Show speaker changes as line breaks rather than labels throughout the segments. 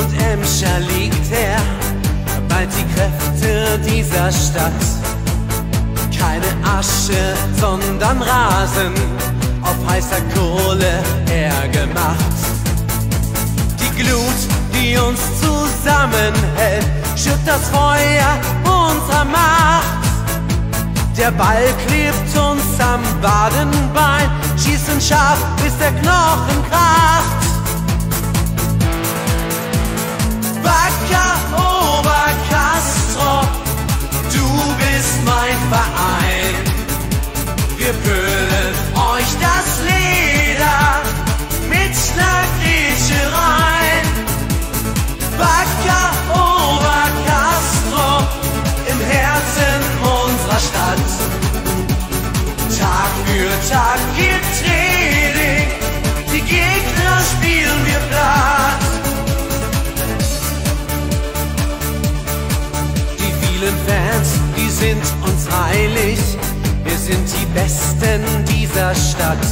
und Emscher liegt er, bald die Kräfte dieser Stadt. Keine Asche, sondern Rasen, auf heißer Kohle hergemacht. Die Glut, die uns zusammenhält, schürt das Feuer unserer Macht. Der Ball klebt uns am Wadenbein, schießen scharf, bis der Knochen kracht. Mein Verein. Wir pölen euch das Leder mit rein. Wacker Obercastro, im Herzen unserer Stadt. Tag für Tag heilig, wir sind die Besten dieser Stadt.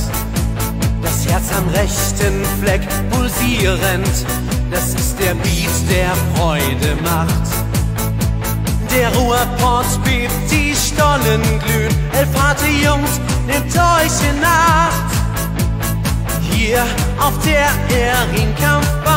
Das Herz am rechten Fleck pulsierend, das ist der Beat, der Freude macht. Der Ruhrport bebt, die Stollen glühen. Elf harte Jungs, nehmt euch in Acht. Hier auf der Erin-Kampfbahn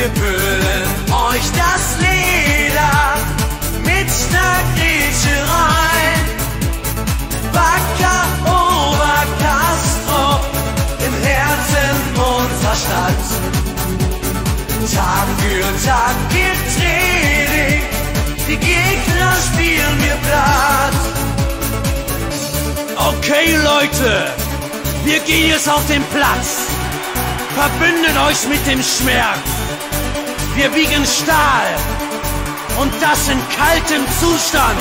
Wir pölen euch das Leder mit ner Grätsche rein. Wacker Obercastro, im Herzen unserer Stadt. Tag für Tag gibt Training, die Gegner spielen wir platt. Okay, Leute, wir gehen jetzt auf den Platz. Verbündet euch mit dem Schmerz. Wir wiegen Stahl und das in kaltem Zustand.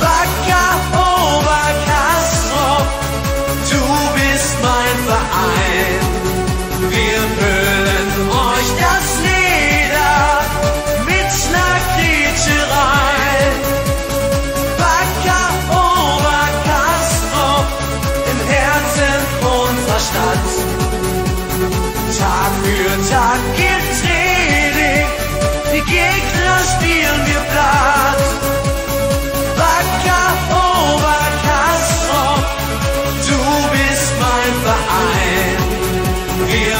Wackerober. Gegner spielen wir platt. Bacca, oh Bacastro, du bist mein Verein. Wir